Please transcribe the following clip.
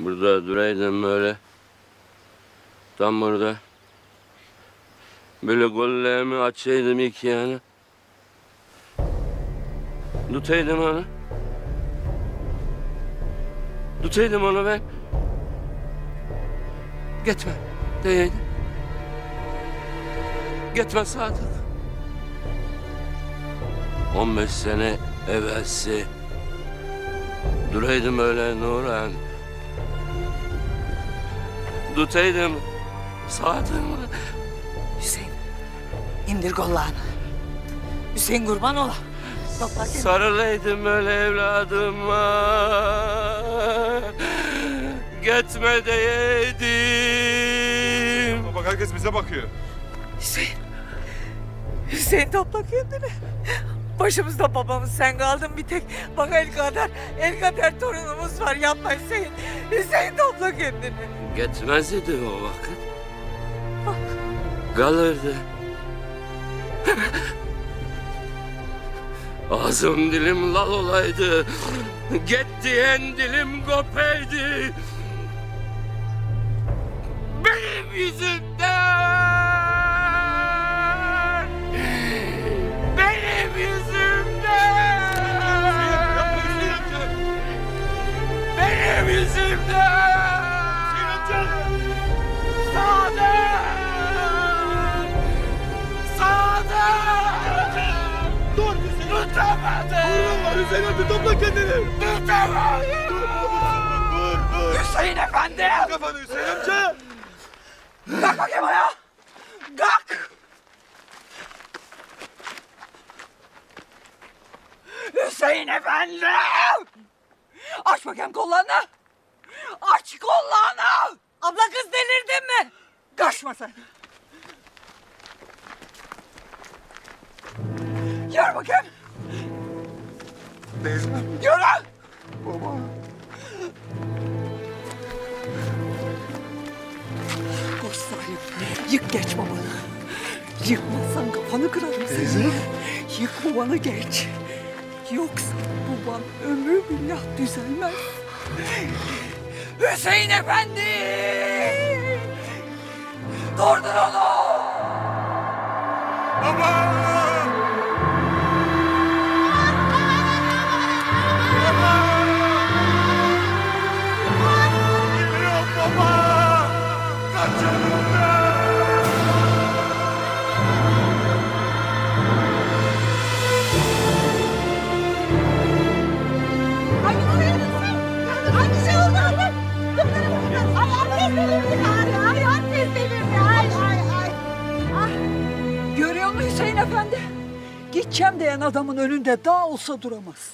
Burada duraydım böyle. Tam burada. Böyle gollerimi açaydım iki yana. Tutaydım onu. Tutaydım onu ben. Gitme diyeydim. Gitme Sadık. 15 sene evvelsi duraydım öyle Nurhan. Tutaydım Sadık'ımı. Hüseyin indir kollarını. Hüseyin kurban ola. Sarılaydım öyle evladıma. Gitme diyeydim. Bak herkes bize bakıyor. Hüseyin. Hüseyin topla kendini. Başımızda babamız sen kaldın bir tek. Bak el kadar, el kadar torunumuz var yapma Hüseyin. Hüseyin topla kendini. Gitmez idi o vakit. Kalırdı. Ağzım dilim lal olaydı. Get diyen dilim kopaydı. Benim yüzümden. Yüzümden. Sadık! Sadık! Dur! Tutamadım! Dur var Hüseyin amca topla kendini. Tutamadım! Dur dur. Hüseyin efendi! Kafanı Hüseyin amca. Kalk bakayım ayağa! Kalk! Hüseyin efendi! Aç bakayım kollarını! Aç kollarını! Abla kız delirdin mi? Kaçma sen! Yürü bakayım! Teyze. Yürü! Baba. Koş Salim. Yık geç babanı. Yıkmazsan kafanı kırarım seni. Teyze. Yık babanı geç. Yoksa baban ömrü billah düzelmez. Hüseyin Efendi! Durdur onu! Baba. Baba. Geliyorum baba. Efendi? Gideceğim diyen adamın önünde dağ olsa duramaz.